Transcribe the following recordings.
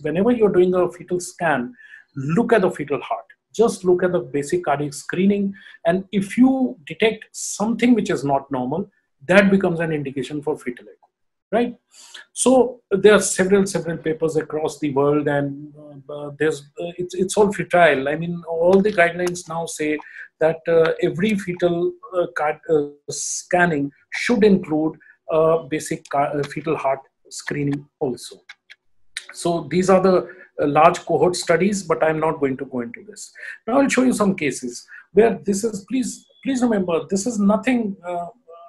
whenever you're doing a fetal scan, look at the fetal heart. Just look at the basic cardiac screening. And if you detect something which is not normal, that becomes an indication for fetal echo right so there are several several papers across the world and uh, there's uh, it's, it's all futile i mean all the guidelines now say that uh, every fetal uh, card, uh, scanning should include a basic uh, fetal heart screening also so these are the uh, large cohort studies but i'm not going to go into this now i'll show you some cases where this is please please remember this is nothing uh,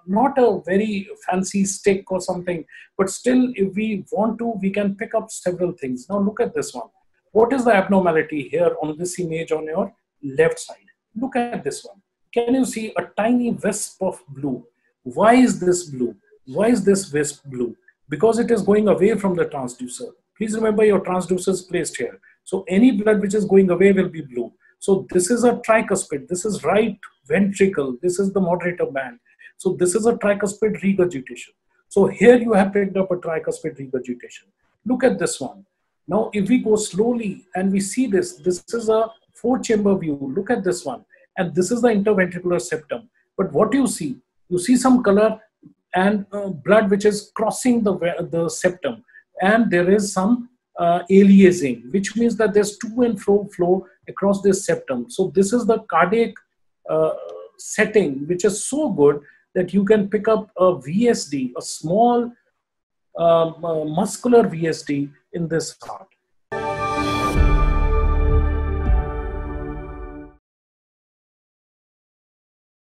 not a very fancy stick or something, but still, if we want to, we can pick up several things. Now, look at this one. What is the abnormality here on this image on your left side? Look at this one. Can you see a tiny wisp of blue? Why is this blue? Why is this wisp blue? Because it is going away from the transducer. Please remember your transducer is placed here. So any blood which is going away will be blue. So this is a tricuspid. This is right ventricle. This is the moderator band. So this is a tricuspid regurgitation. So here you have picked up a tricuspid regurgitation. Look at this one. Now, if we go slowly and we see this, this is a four chamber view. Look at this one. And this is the interventricular septum. But what do you see? You see some color and uh, blood which is crossing the, the septum. And there is some uh, aliasing, which means that there's to and fro flow across this septum. So this is the cardiac uh, setting, which is so good that you can pick up a VSD, a small um, uh, muscular VSD in this heart.